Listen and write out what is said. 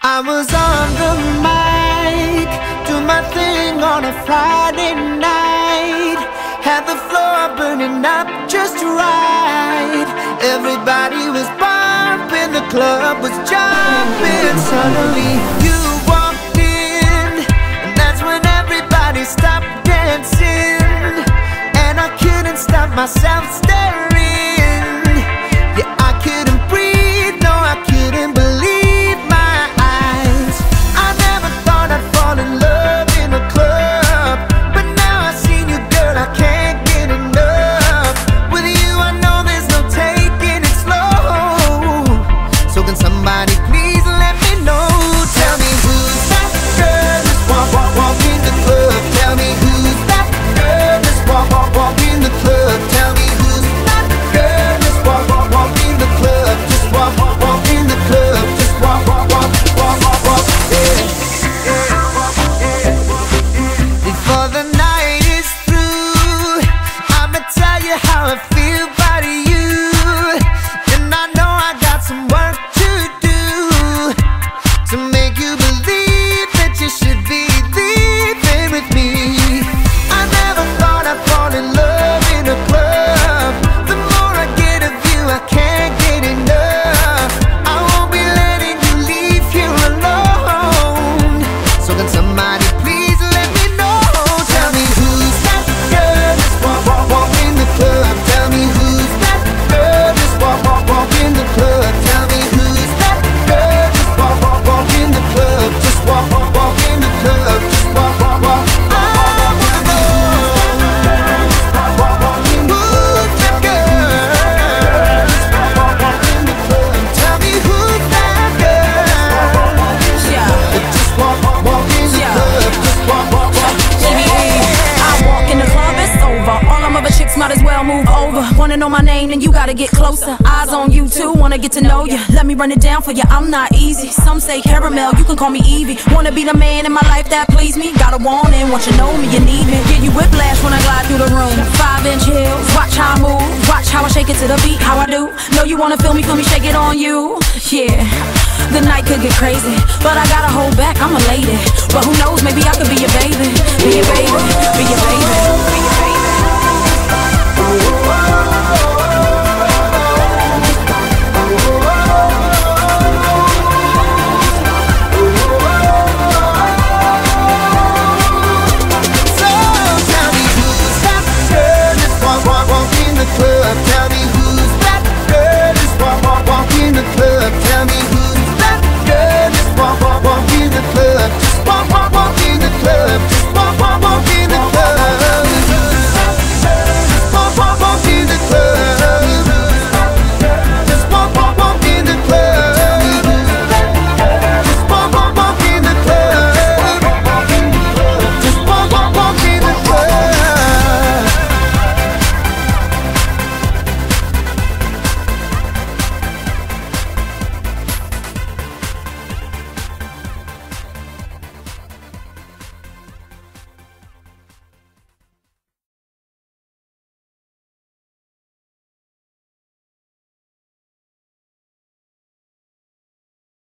I was on the mic, do my thing on a Friday night. Had the floor burning up just right. Everybody was bumping, the club was jumping. Suddenly you walked in, and that's when everybody stopped dancing. And I couldn't stop myself wanna know my name, then you gotta get closer. Eyes on you too, wanna get to know ya. Let me run it down for ya, I'm not easy. Some say caramel, you can call me Evie. Wanna be the man in my life that please me. Got a warning, Want you know me, you need me. Get you whiplash when I glide through the room. Five inch heels, watch how I move. Watch how I shake it to the beat, how I do. Know you wanna feel me, feel me, shake it on you. Yeah, the night could get crazy, but I gotta hold back, I'm a lady. But who knows, maybe I could be your baby. Be your baby, be your baby, be your baby. Be your baby.